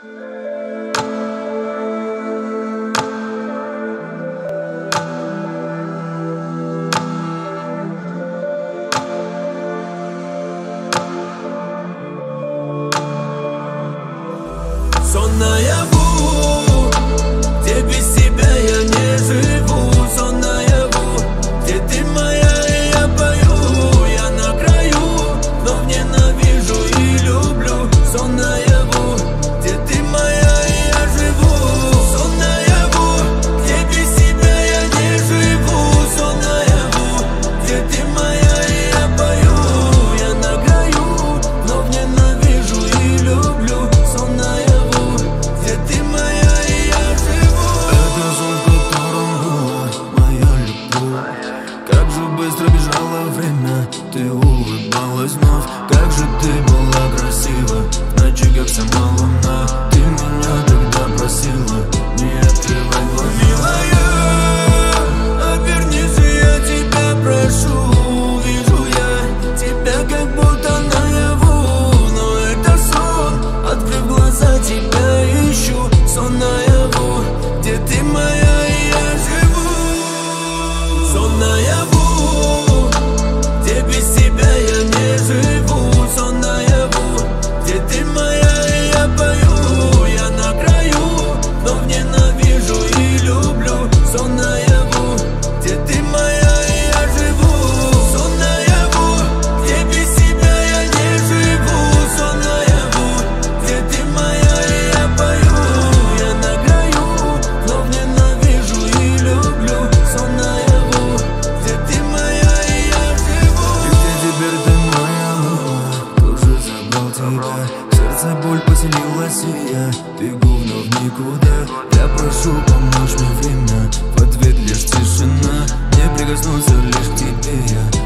Сон наяву, где без тебя я не живу. Сон наяву, где ты моя и я пою. Я на краю, но ненавижу и люблю. Сон наяву, как сама луна Ты меня тогда просила Не открывай глаза. Милая, обернись, я тебя прошу. Вижу я тебя как будто наяву. Но это сон, открыв глаза, тебя ищу. Сон наяву, где ты моя и я живу. Сон наяву, сердце боль поселилась и я Бегу вновь никуда. Я прошу, помочь мне время. В ответ лишь тишина. Не прикоснулся лишь к тебе я